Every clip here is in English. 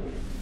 Amen.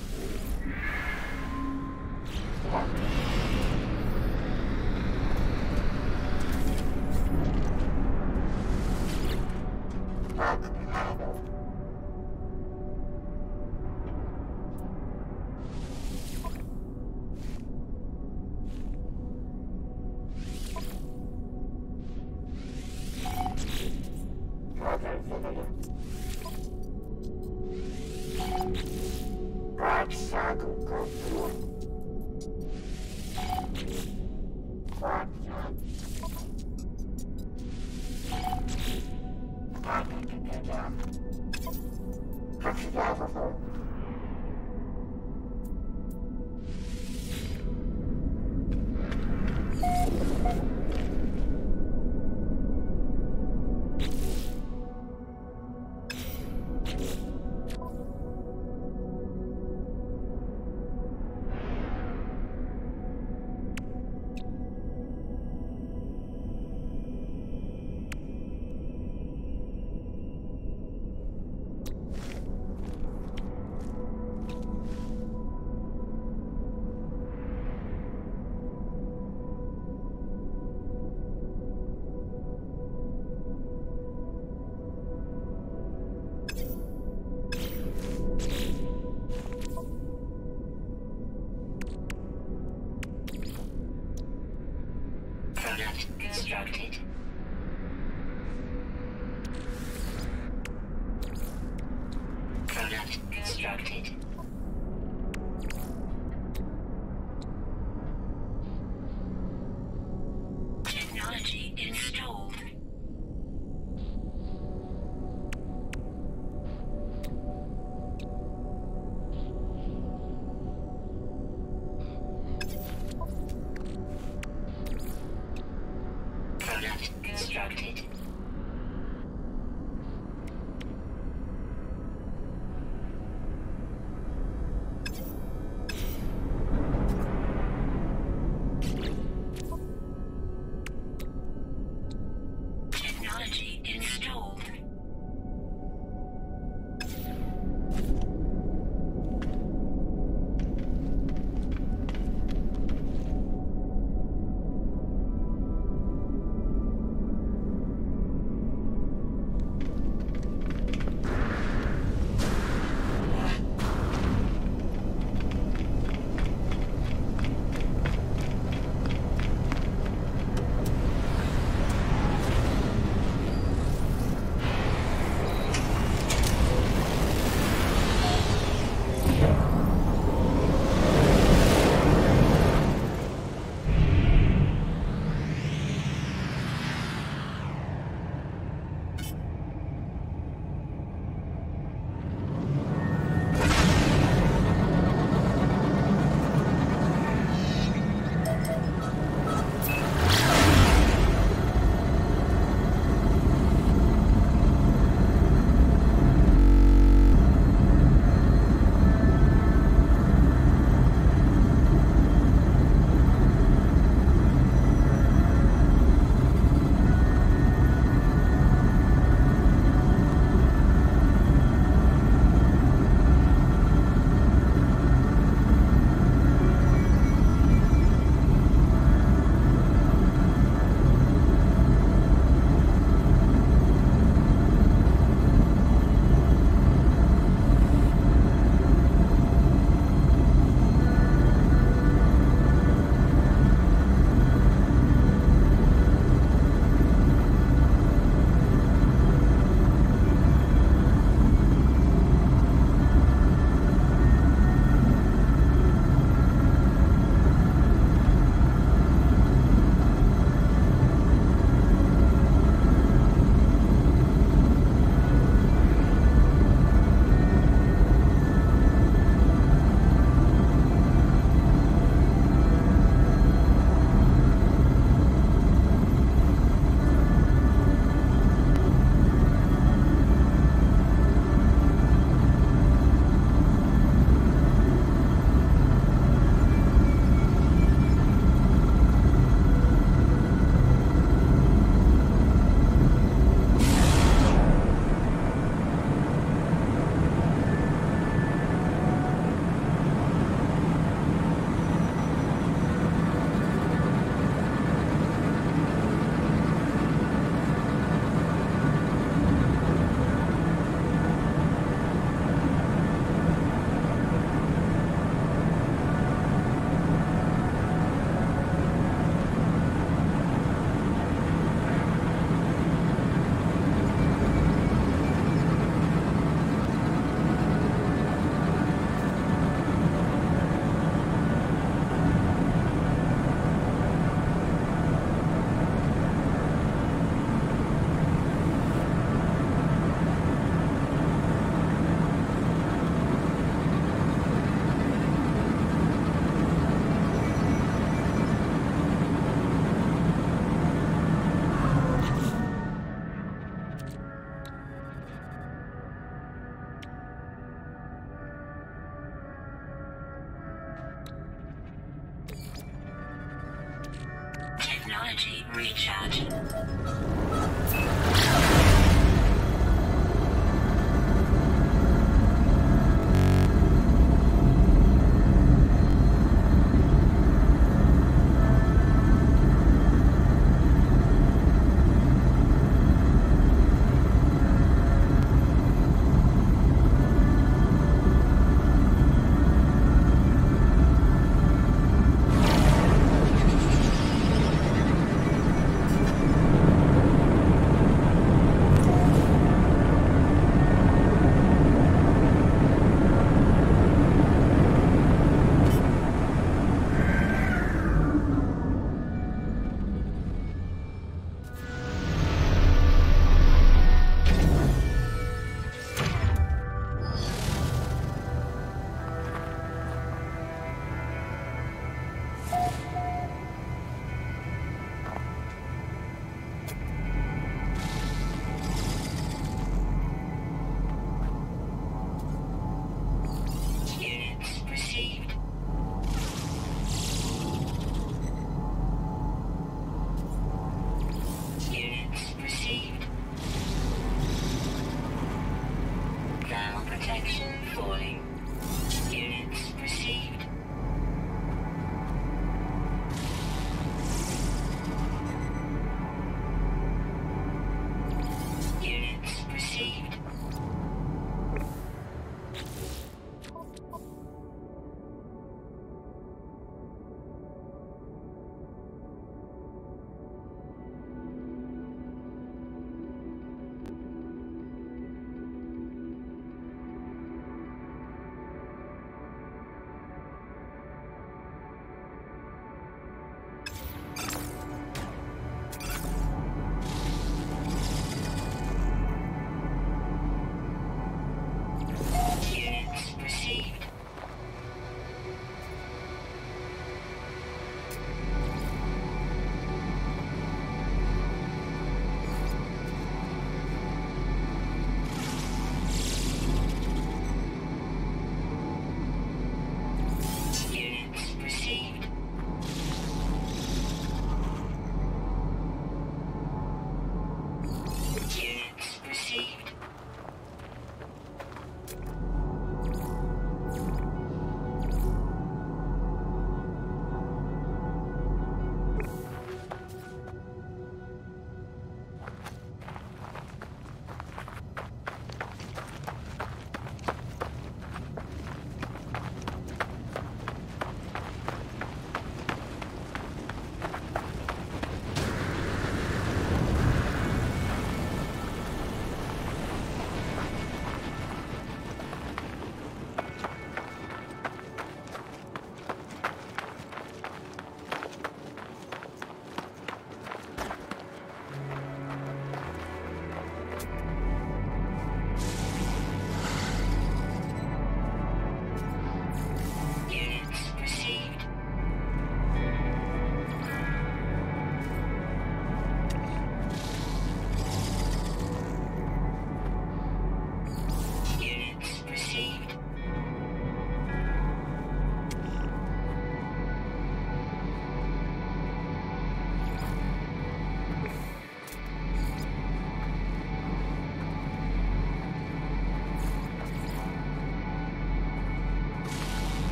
Constructed.